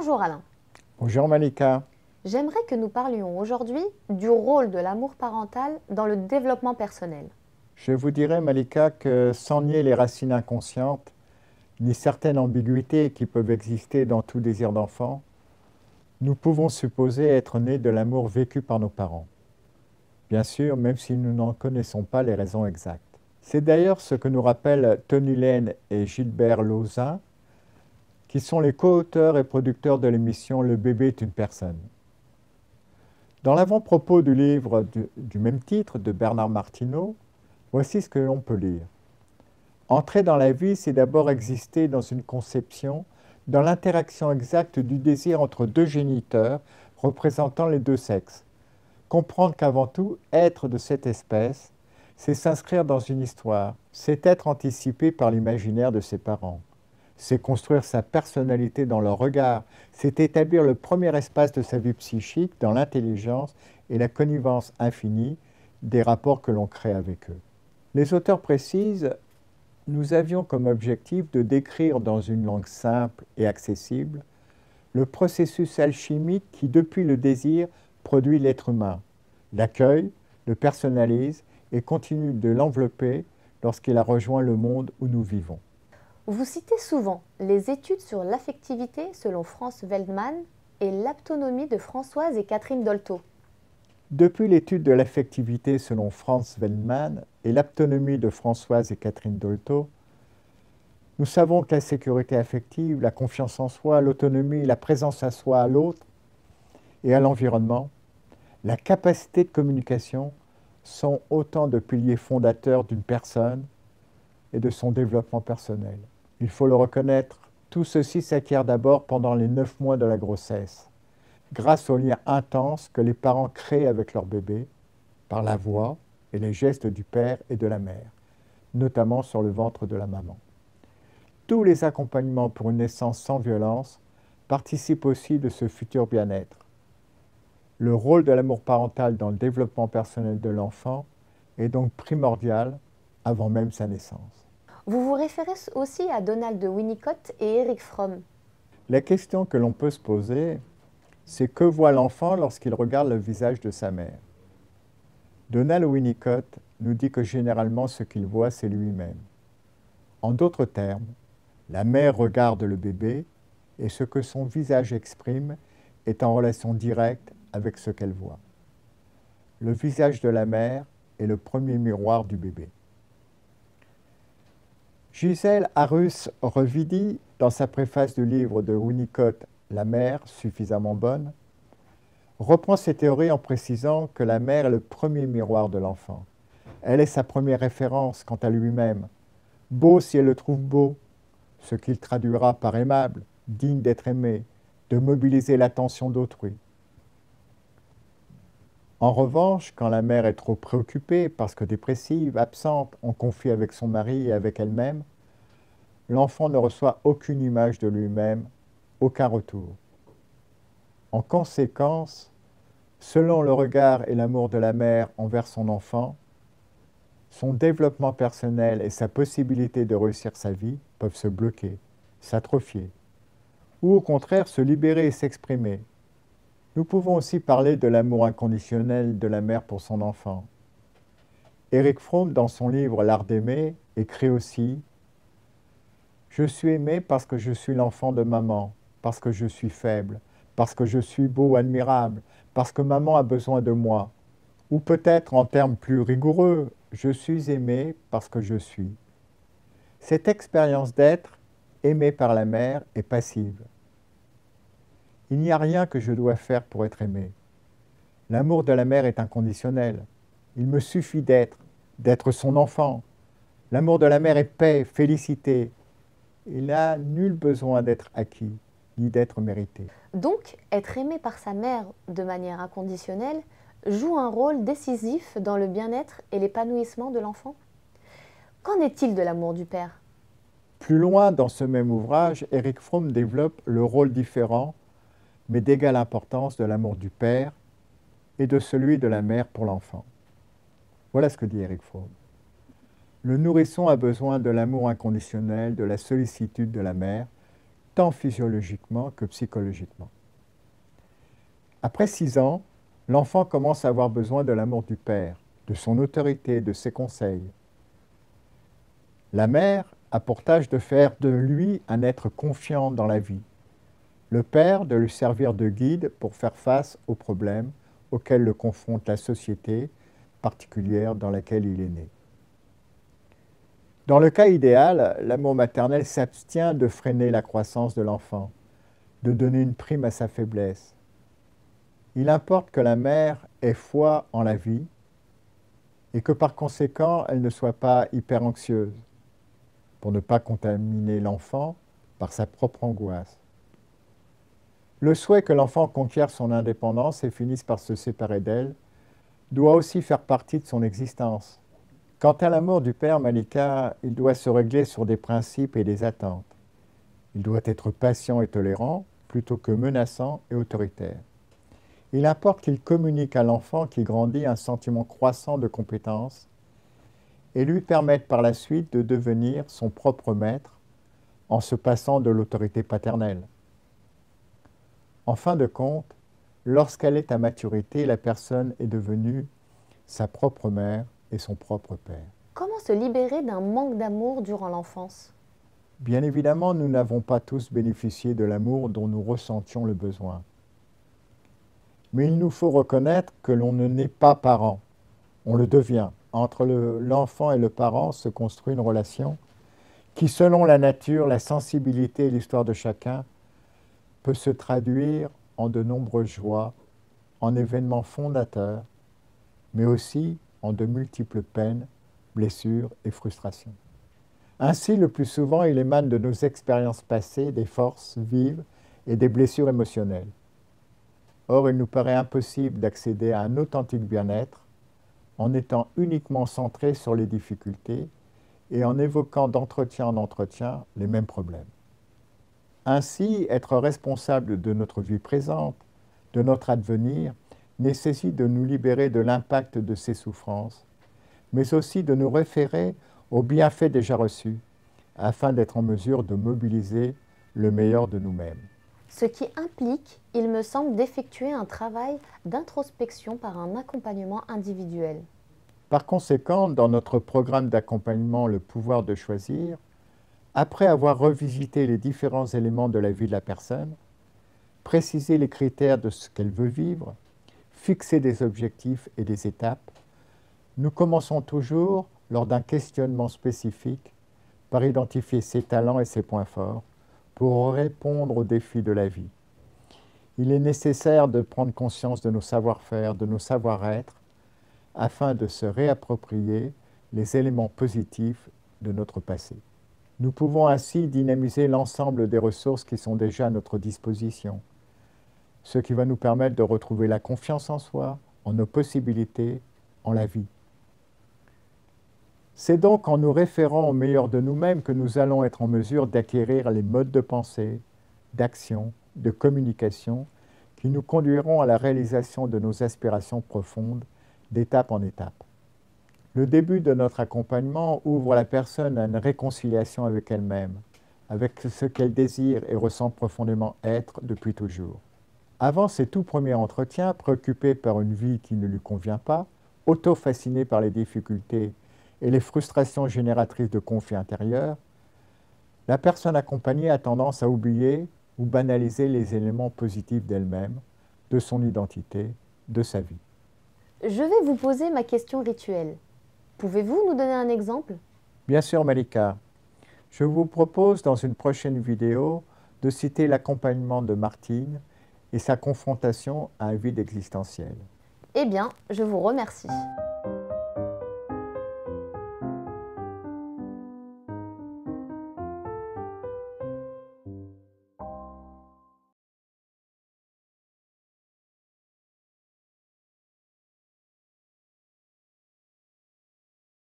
Bonjour Alain. Bonjour Malika. J'aimerais que nous parlions aujourd'hui du rôle de l'amour parental dans le développement personnel. Je vous dirais Malika que sans nier les racines inconscientes, ni certaines ambiguïtés qui peuvent exister dans tout désir d'enfant, nous pouvons supposer être nés de l'amour vécu par nos parents. Bien sûr, même si nous n'en connaissons pas les raisons exactes. C'est d'ailleurs ce que nous rappellent Tony Lane et Gilbert Lauzin, qui sont les co-auteurs et producteurs de l'émission Le bébé est une personne. Dans l'avant-propos du livre du, du, même titre de Bernard Martineau, voici ce que l'on peut lire. Entrer dans la vie, c'est d'abord exister dans une conception, dans l'interaction exacte du désir entre deux géniteurs représentant les deux sexes. Comprendre qu'avant tout, être de cette espèce, c'est s'inscrire dans une histoire, c'est être anticipé par l'imaginaire de ses parents, c'est construire sa personnalité dans leur regard, c'est établir le premier espace de sa vie psychique dans l'intelligence et la connivence infinie des rapports que l'on crée avec eux. Les auteurs précisent nous avions comme objectif de décrire dans une langue simple et accessible le processus alchimique qui, depuis le désir, produit l'être humain, l'accueille, le personnalise et continue de l'envelopper lorsqu'il a rejoint le monde où nous vivons. Vous citez souvent les études sur l'affectivité selon Franz Weldmann et l'aptonomie de Françoise et Catherine Dolto. Depuis l'étude de l'affectivité selon Franz Weldmann et l'aptonomie de Françoise et Catherine Dolto, nous savons que la sécurité affective, la confiance en soi, l'autonomie, la présence à soi, à l'autre et à l'environnement, la capacité de communication sont autant de piliers fondateurs d'une personne et de son développement personnel. Il faut le reconnaître, tout ceci s'acquiert d'abord pendant les neuf mois de la grossesse, grâce aux liens intenses que les parents créent avec leur bébé, par la voix et les gestes du père et de la mère, notamment sur le ventre de la maman. Tous les accompagnements pour une naissance sans violence participent aussi de ce futur bien-être. Le rôle de l'amour parental dans le développement personnel de l'enfant est donc primordial avant même sa naissance. Vous vous référez aussi à Donald Winnicott et Eric Fromm. La question que l'on peut se poser, c'est que voit l'enfant lorsqu'il regarde le visage de sa mère? Donald Winnicott nous dit que généralement ce qu'il voit, c'est lui-même. En d'autres termes, la mère regarde le bébé et ce que son visage exprime est en relation directe avec ce qu'elle voit. Le visage de la mère est le premier miroir du bébé. Gisèle Arus Revidi, dans sa préface du livre de Winnicott La mère suffisamment bonne, reprend ces théories en précisant que la mère est le premier miroir de l'enfant. Elle est sa première référence quant à lui-même. Beau si elle le trouve beau, ce qu'il traduira par aimable, digne d'être aimé, de mobiliser l'attention d'autrui. En revanche, quand la mère est trop préoccupée parce que dépressive, absente, en conflit avec son mari et avec elle-même, l'enfant ne reçoit aucune image de lui-même, aucun retour. En conséquence, selon le regard et l'amour de la mère envers son enfant, son développement personnel et sa possibilité de réussir sa vie peuvent se bloquer, s'atrophier, ou au contraire se libérer et s'exprimer. Nous pouvons aussi parler de l'amour inconditionnel de la mère pour son enfant. Eric Fromm, dans son livre L'art d'aimer, écrit aussi Je suis aimé parce que je suis l'enfant de maman, parce que je suis faible, parce que je suis beau, admirable, parce que maman a besoin de moi. Ou peut-être en termes plus rigoureux, je suis aimé parce que je suis. Cette expérience d'être aimé par la mère est passive. Il n'y a rien que je dois faire pour être aimé. L'amour de la mère est inconditionnel. Il me suffit d'être, d'être son enfant. L'amour de la mère est paix, félicité. Il n'a nul besoin d'être acquis d'être mérité. Donc, être aimé par sa mère de manière inconditionnelle joue un rôle décisif dans le bien-être et l'épanouissement de l'enfant? Qu'en est-il de l'amour du père? Plus loin dans ce même ouvrage, Eric Fromm développe le rôle différent, mais d'égale importance de l'amour du père et de celui de la mère pour l'enfant. Voilà ce que dit Eric Fromm. Le nourrisson a besoin de l'amour inconditionnel, de la sollicitude de la mère, tant physiologiquement que psychologiquement. Après six ans, l'enfant commence à avoir besoin de l'amour du père, de son autorité, de ses conseils. La mère a pour tâche de faire de lui un être confiant dans la vie. Le père de lui servir de guide pour faire face aux problèmes auxquels le confronte la société particulière dans laquelle il est né. Dans le cas idéal, l'amour maternel s'abstient de freiner la croissance de l'enfant, de donner une prime à sa faiblesse. Il importe que la mère ait foi en la vie et que par conséquent, elle ne soit pas hyper anxieuse pour ne pas contaminer l'enfant par sa propre angoisse. Le souhait que l'enfant conquiert son indépendance et finisse par se séparer d'elle doit aussi faire partie de son existence. Quant à l'amour du père Malika, il doit se régler sur des principes et des attentes. Il doit être patient et tolérant plutôt que menaçant et autoritaire. Il importe qu'il communique à l'enfant qui grandit un sentiment croissant de compétence et lui permette par la suite de devenir son propre maître en se passant de l'autorité paternelle. En fin de compte, lorsqu'elle est à maturité, la personne est devenue sa propre mère et son propre père. Comment se libérer d'un manque d'amour durant l'enfance? Bien évidemment, nous n'avons pas tous bénéficié de l'amour dont nous ressentions le besoin. Mais il nous faut reconnaître que l'on ne naît pas parent, on le devient. Entre l'enfant et le parent se construit une relation qui, selon la nature, la sensibilité et l'histoire de chacun, peut se traduire en de nombreuses joies, en événements fondateurs, mais aussi en de multiples peines, blessures et frustrations. Ainsi, le plus souvent, il émane de nos expériences passées des forces vives et des blessures émotionnelles. Or, il nous paraît impossible d'accéder à un authentique bien-être en étant uniquement centré sur les difficultés et en évoquant d'entretien en entretien les mêmes problèmes. Ainsi, être responsable de notre vie présente, de notre advenir, nécessite de nous libérer de l'impact de ces souffrances, mais aussi de nous référer aux bienfaits déjà reçus, afin d'être en mesure de mobiliser le meilleur de nous-mêmes. Ce qui implique, il me semble, d'effectuer un travail d'introspection par un accompagnement individuel. Par conséquent, dans notre programme d'accompagnement Le pouvoir de choisir, après avoir revisité les différents éléments de la vie de la personne, précisé les critères de ce qu'elle veut vivre, fixer des objectifs et des étapes, nous commençons toujours, lors d'un questionnement spécifique, par identifier ses talents et ses points forts pour répondre aux défis de la vie. Il est nécessaire de prendre conscience de nos savoir-faire, de nos savoir-être, afin de se réapproprier les éléments positifs de notre passé. Nous pouvons ainsi dynamiser l'ensemble des ressources qui sont déjà à notre disposition, ce qui va nous permettre de retrouver la confiance en soi, en nos possibilités, en la vie. C'est donc en nous référant au meilleur de nous-mêmes que nous allons être en mesure d'acquérir les modes de pensée, d'action, de communication qui nous conduiront à la réalisation de nos aspirations profondes d'étape en étape. Le début de notre accompagnement ouvre la personne à une réconciliation avec elle-même, avec ce qu'elle désire et ressent profondément être depuis toujours. Avant ses tout premiers entretiens, préoccupée par une vie qui ne lui convient pas, auto-fascinée par les difficultés et les frustrations génératrices de conflits intérieurs, la personne accompagnée a tendance à oublier ou banaliser les éléments positifs d'elle-même, de son identité, de sa vie. Je vais vous poser ma question rituelle. Pouvez-vous nous donner un exemple? Bien sûr, Malika. Je vous propose dans une prochaine vidéo de citer l'accompagnement de Martine et sa confrontation à un vide existentiel. Eh bien, je vous remercie.